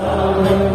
Amen.